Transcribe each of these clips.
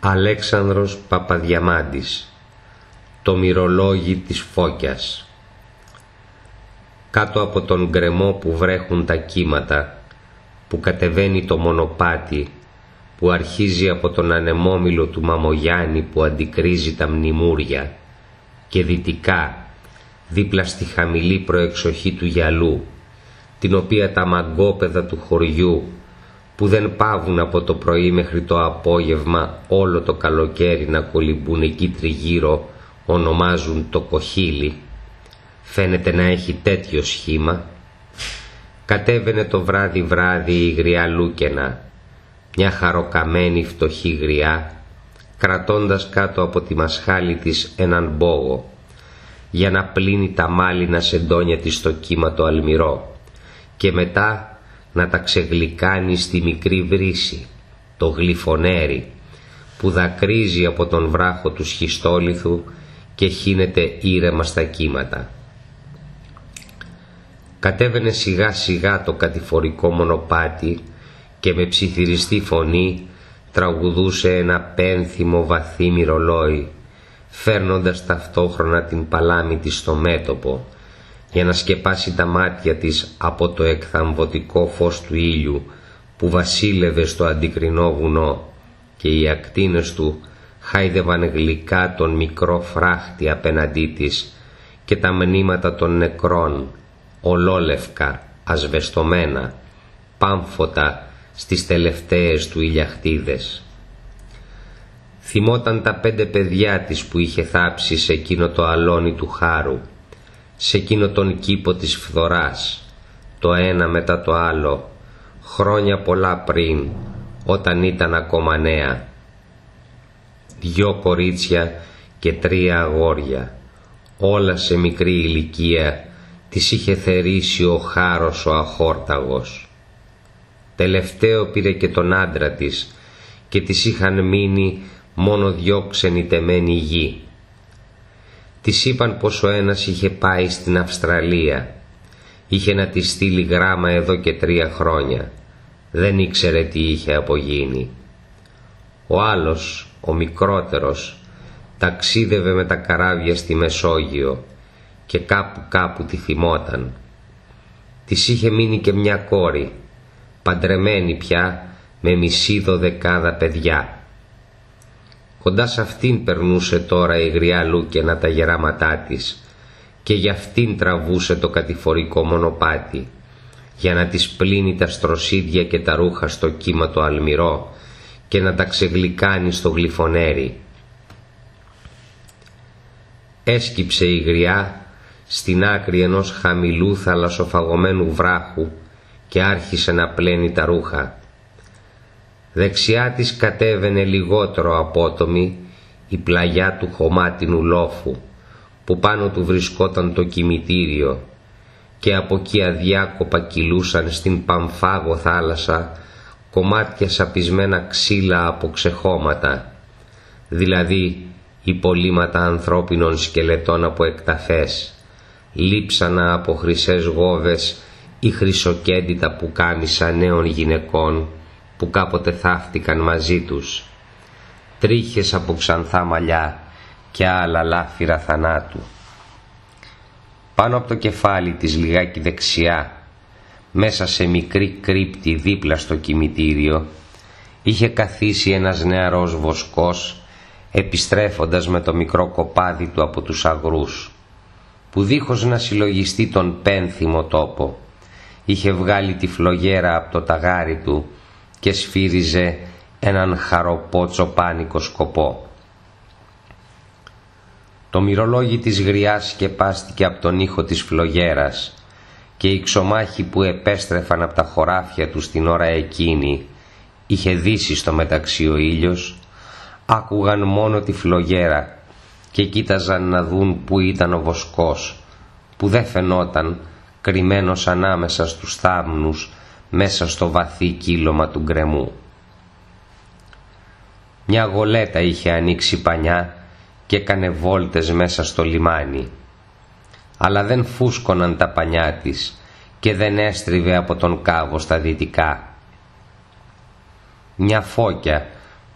Αλέξανδρος Παπαδιαμάντης Το μυρολόγι της Φώκιας. Κάτω από τον γκρεμό που βρέχουν τα κύματα που κατεβαίνει το μονοπάτι που αρχίζει από τον ανεμόμυλο του Μαμογιάννη που αντικρίζει τα μνημούρια και δυτικά δίπλα στη χαμηλή προεξοχή του γυαλού την οποία τα μαγκόπεδα του χωριού που δεν πάβουν από το πρωί μέχρι το απόγευμα όλο το καλοκαίρι να κολυμπούν εκεί τριγύρω ονομάζουν το κοχύλι. Φαίνεται να έχει τέτοιο σχήμα. Κατέβαινε το βράδυ βράδυ η γριά Λούκαινα μια χαροκαμένη φτωχή γριά κρατώντας κάτω από τη μασχάλη της έναν μπόγο για να πλύνει τα μάλινα σεντόνια της στο κύμα το αλμυρό. Και μετά να τα ξεγλυκάνει στη μικρή βρύση, το γλυφονέρι, που δακρύζει από τον βράχο του σχιστόλιθου και χύνεται ήρεμα στα κύματα. Κατέβαινε σιγά σιγά το κατηφορικό μονοπάτι και με ψιθυριστή φωνή τραγουδούσε ένα πένθυμο βαθύ μυρολόι, φέρνοντας ταυτόχρονα την παλάμη της στο μέτωπο για να σκεπάσει τα μάτια της από το εκθαμβωτικό φως του ήλιου που βασίλευε στο αντικρινό βουνό και οι ακτίνες του χάιδευαν γλυκά τον μικρό φράχτη απέναντί της και τα μνήματα των νεκρών, ολόλευκα, ασβεστομένα, πάμφωτα στις τελευταίες του ηλιαχτίδες. Θυμόταν τα πέντε παιδιά της που είχε θάψει σε εκείνο το αλόνι του χάρου σε εκείνο τον κήπο της φθοράς, το ένα μετά το άλλο, χρόνια πολλά πριν, όταν ήταν ακόμα νέα. Δυο κορίτσια και τρία αγόρια, όλα σε μικρή ηλικία, τις είχε θερήσει ο χάρος ο αχόρταγος. Τελευταίο πήρε και τον άντρα της και της είχαν μείνει μόνο δυο ξενιτεμένοι γη. Της είπαν πως ο ένας είχε πάει στην Αυστραλία. Είχε να της στείλει γράμμα εδώ και τρία χρόνια. Δεν ήξερε τι είχε απογίνει. Ο άλλος, ο μικρότερος, ταξίδευε με τα καράβια στη Μεσόγειο και κάπου κάπου τη θυμόταν. Της είχε μείνει και μια κόρη, παντρεμένη πια με μισή δωδεκάδα παιδιά. Κοντά σε αυτήν περνούσε τώρα η γριά Λούκαινα τα γεράματά της και για αυτήν τραβούσε το κατηφορικό μονοπάτι για να της πλύνει τα στροσίδια και τα ρούχα στο κύμα το αλμυρό και να τα ξεγλυκάνει στο γλυφονέρι. Έσκυψε η γριά στην άκρη ενός χαμηλού θαλασσοφαγωμένου βράχου και άρχισε να πλένει τα ρούχα. Δεξιά της κατέβαινε λιγότερο απότομη η πλαγιά του χωμάτινου λόφου που πάνω του βρισκόταν το κημητήριο και από εκεί αδιάκοπα κυλούσαν στην Παμφάγο θάλασσα κομμάτια σαπισμένα ξύλα από ξεχώματα, δηλαδή υπολείμματα ανθρώπινων σκελετών από εκταφές, λείψανα από χρυσές γόβες ή χρυσοκέντητα που κάμισαν νέων γυναικών που κάποτε θαύτηκαν μαζί τους, τρίχες από ξανθά μαλλιά και άλλα λάφυρα θανάτου. Πάνω από το κεφάλι της λιγάκι δεξιά, μέσα σε μικρή κρύπτη δίπλα στο κημητήριο, είχε καθίσει ένας νεαρός βοσκός, επιστρέφοντας με το μικρό κοπάδι του από τους αγρούς, που δίχως να συλλογιστεί τον πένθυμο τόπο, είχε βγάλει τη φλογέρα από το ταγάρι του και σφύριζε έναν χαροπότσο πάνικο σκοπό. Το μυρολόγι της γριάς σκεπάστηκε από τον ήχο της φλογέρας και οι ξωμάχοι που επέστρεφαν από τα χωράφια τους στην ώρα εκείνη είχε δύσει στο μεταξύ ο ήλιος άκουγαν μόνο τη φλογέρα και κοίταζαν να δουν που ήταν ο βοσκός που δεν φαινόταν κρυμμένος ανάμεσα στους θάμνους μέσα στο βαθύ κύλωμα του γκρεμού. Μια γολέτα είχε ανοίξει πανιά και έκανε βόλτες μέσα στο λιμάνι. Αλλά δεν φούσκωναν τα πανιά της και δεν έστριβε από τον κάβο στα δυτικά. Μια φώκια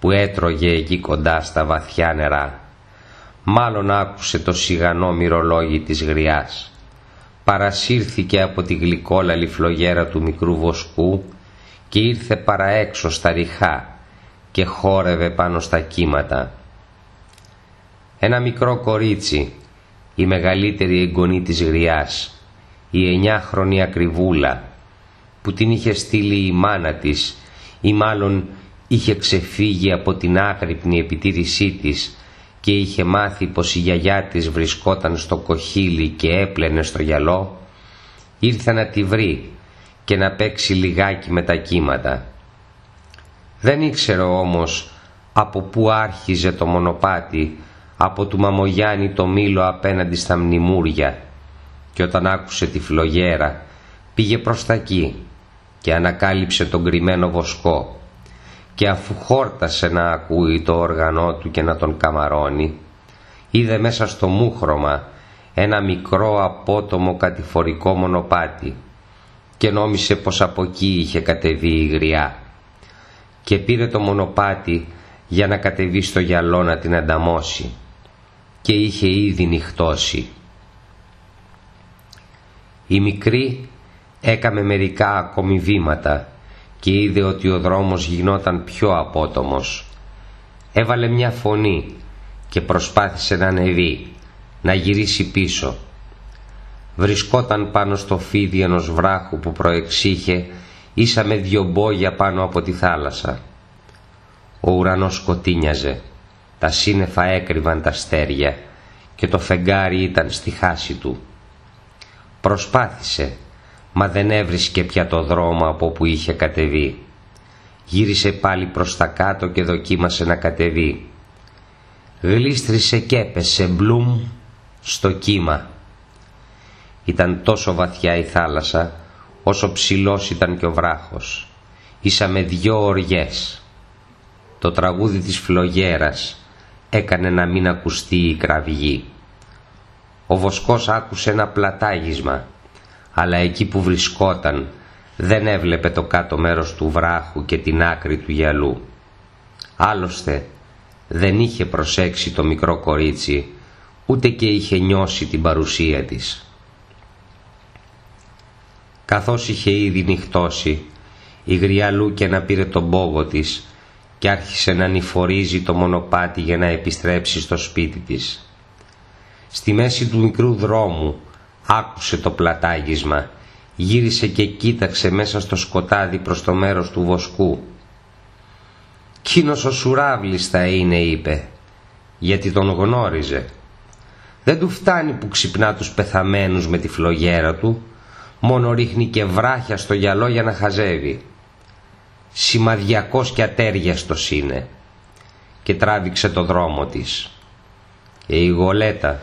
που έτρωγε εκεί κοντά στα βαθιά νερά. Μάλλον άκουσε το σιγανό μυρολόγι της γριάς. Παρασύρθηκε από τη γλυκόλαλη φλογέρα του μικρού βοσκού και ήρθε παραέξω στα ριχά και χόρευε πάνω στα κύματα. Ένα μικρό κορίτσι, η μεγαλύτερη εγγονή της γριάς, η εννιάχρονη ακριβούλα, που την είχε στείλει η μάνα της ή μάλλον είχε ξεφύγει από την άγρυπνη επιτήρησή της και είχε μάθει πως η γιαγιά της βρισκόταν στο κοχύλι και έπλαινε στο γυαλό, ήρθε να τη βρει και να παίξει λιγάκι με τα κύματα. Δεν ήξερε όμως από πού άρχιζε το μονοπάτι από του Μαμογιάννη το μήλο απέναντι στα μνημούρια και όταν άκουσε τη φλογέρα πήγε προς τα εκεί και ανακάλυψε τον κρυμμένο βοσκό και αφού χόρτασε να ακούει το όργανό του και να τον καμαρώνει είδε μέσα στο μούχρωμα ένα μικρό απότομο κατηφορικό μονοπάτι και νόμισε πως από εκεί είχε κατεβεί η γριά. Και πήρε το μονοπάτι για να κατεβεί στο γυαλό να την ανταμώσει. Και είχε ήδη νυχτώσει. Η μικρή έκαμε μερικά ακόμη βήματα και είδε ότι ο δρόμος γινόταν πιο απότομος. Έβαλε μια φωνή και προσπάθησε να ανεβεί, να γυρίσει πίσω. Βρισκόταν πάνω στο φίδι ενός βράχου που προεξήχε ίσα με δυο μπόγια πάνω από τη θάλασσα. Ο ουρανός σκοτίνιαζε, τα σύννεφα έκρυβαν τα στέρια και το φεγγάρι ήταν στη χάση του. Προσπάθησε, μα δεν έβρισκε πια το δρόμο από που είχε κατεβεί. Γύρισε πάλι προς τα κάτω και δοκίμασε να κατεβεί. Γλίστρισε και έπεσε μπλουμ στο κύμα. Ήταν τόσο βαθιά η θάλασσα όσο ψηλός ήταν και ο βράχος. Ίσα με δυο οριές. Το τραγούδι της φλογέρας έκανε να μην ακουστεί η κραυγή. Ο βοσκός άκουσε ένα πλατάγισμα, αλλά εκεί που βρισκόταν δεν έβλεπε το κάτω μέρος του βράχου και την άκρη του γυαλού. Άλλωστε δεν είχε προσέξει το μικρό κορίτσι, ούτε και είχε νιώσει την παρουσία της. Καθώς είχε ήδη νυχτώσει, η γριά Λούκαινα πήρε τον πόγο της και άρχισε να νηφορίζει το μονοπάτι για να επιστρέψει στο σπίτι της. Στη μέση του μικρού δρόμου άκουσε το πλατάγισμα, γύρισε και κοίταξε μέσα στο σκοτάδι προς το μέρος του βοσκού. «Κίνος ο Σουράβλης θα είναι» είπε, γιατί τον γνώριζε. Δεν του φτάνει που ξυπνά τους πεθαμένους με τη φλογέρα του, μόνο ρίχνει και βράχια στο γυαλό για να χαζεύει. Σημαδιακός και ατέριαστος είναι και τράβηξε το δρόμο της. Και η γολέτα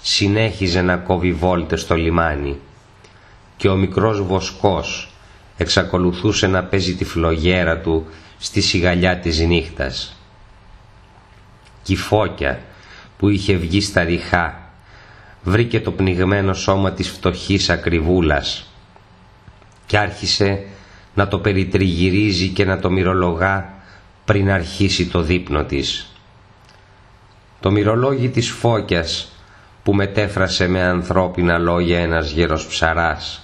συνέχιζε να κόβει βόλτες στο λιμάνι και ο μικρός βοσκός εξακολουθούσε να παίζει τη φλογέρα του στη σιγαλιά της νύχτας. Κι η φώκια που είχε βγει στα ριχά βρήκε το πνιγμένο σώμα της φτωχής ακριβούλας και άρχισε να το περιτριγυρίζει και να το μυρολογά πριν αρχίσει το δείπνο της. Το μυρολόγι της φώκιας που μετέφρασε με ανθρώπινα λόγια ένας γέρος ψαράς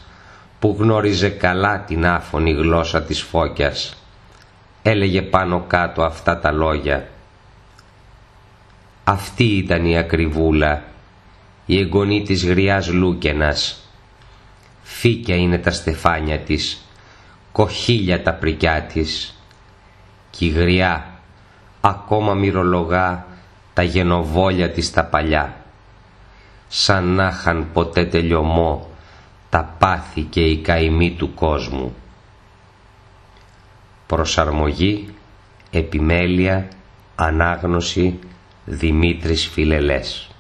που γνώριζε καλά την άφωνη γλώσσα της φώκιας έλεγε πάνω κάτω αυτά τα λόγια. Αυτή ήταν η ακριβούλα η εγγονή της γριάς Λούκενας. Φύκια είναι τα στεφάνια της κοχύλια τα πρικιά της. Κι η γριά ακόμα μυρολογά τα γενοβόλια της τα παλιά σαν να είχαν ποτέ τελειωμό τα πάθη και η καημή του κόσμου. Προσαρμογή, επιμέλεια, ανάγνωση, Δημήτρης Φιλελές